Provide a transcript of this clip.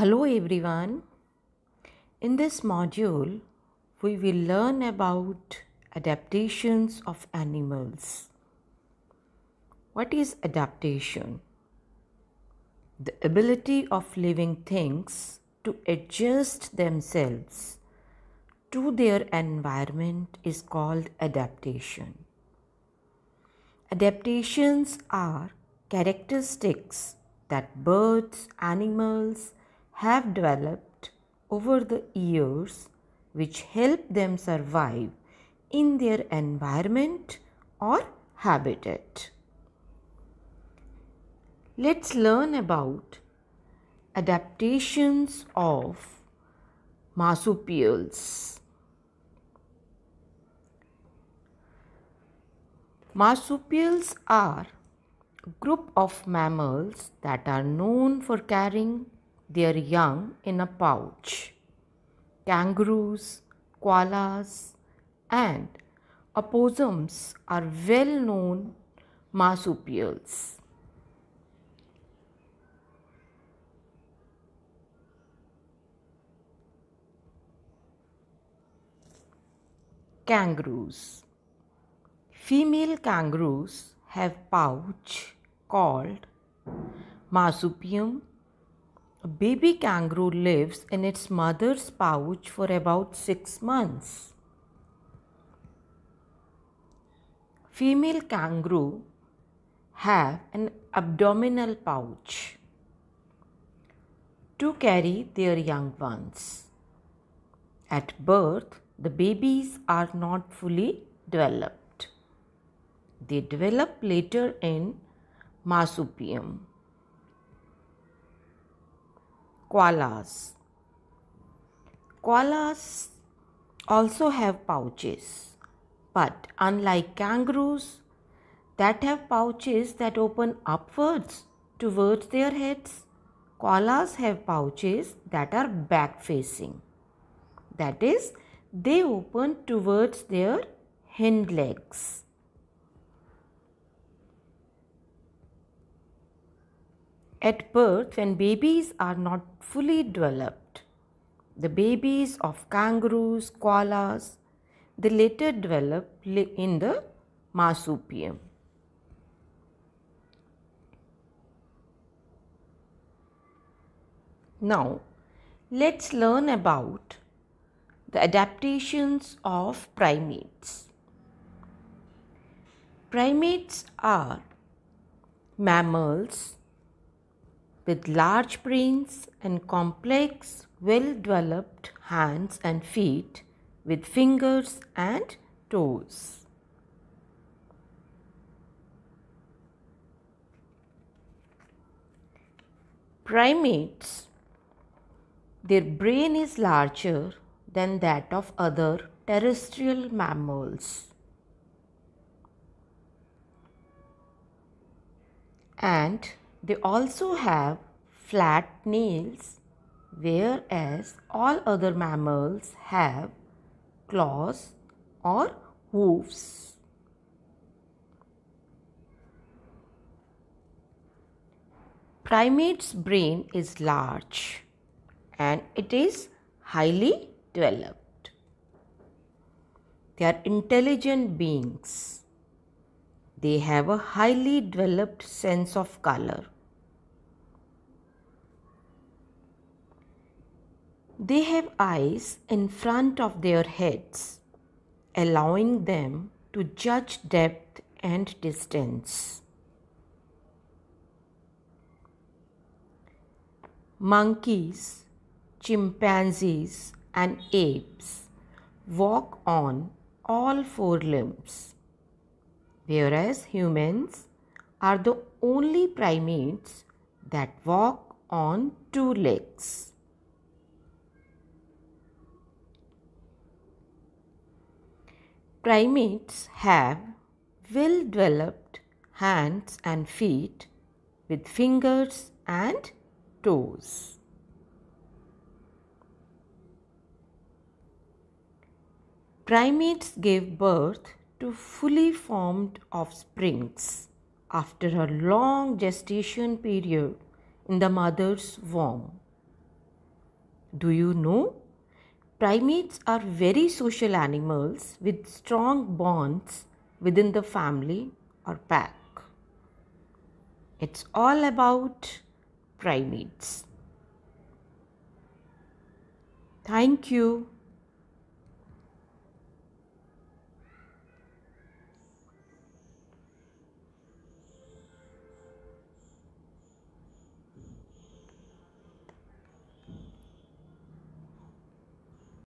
Hello everyone. In this module, we will learn about adaptations of animals. What is adaptation? The ability of living things to adjust themselves to their environment is called adaptation. Adaptations are characteristics that birds, animals have developed over the years which help them survive in their environment or habitat. Let's learn about adaptations of marsupials. Marsupials are a group of mammals that are known for carrying their young in a pouch. Kangaroos, koalas, and opossums are well known marsupials. Kangaroos Female kangaroos have pouch called marsupium. A baby kangaroo lives in its mother's pouch for about 6 months. Female kangaroo have an abdominal pouch to carry their young ones. At birth, the babies are not fully developed. They develop later in marsupium. Koalas. Koalas also have pouches, but unlike kangaroos that have pouches that open upwards towards their heads, koalas have pouches that are back facing. That is, they open towards their hind legs. At birth, when babies are not fully developed, the babies of kangaroos, koalas, they later develop in the marsupium. Now, let's learn about the adaptations of primates. Primates are mammals with large brains and complex, well developed hands and feet with fingers and toes. Primates, their brain is larger than that of other terrestrial mammals. And they also have flat nails, whereas all other mammals have claws or hooves. Primate's brain is large and it is highly developed. They are intelligent beings. They have a highly developed sense of color. They have eyes in front of their heads, allowing them to judge depth and distance. Monkeys, chimpanzees, and apes walk on all four limbs, whereas humans are the only primates that walk on two legs. Primates have well developed hands and feet with fingers and toes. Primates give birth to fully formed offsprings after a long gestation period in the mother's womb. Do you know? Primates are very social animals with strong bonds within the family or pack. It's all about primates. Thank you.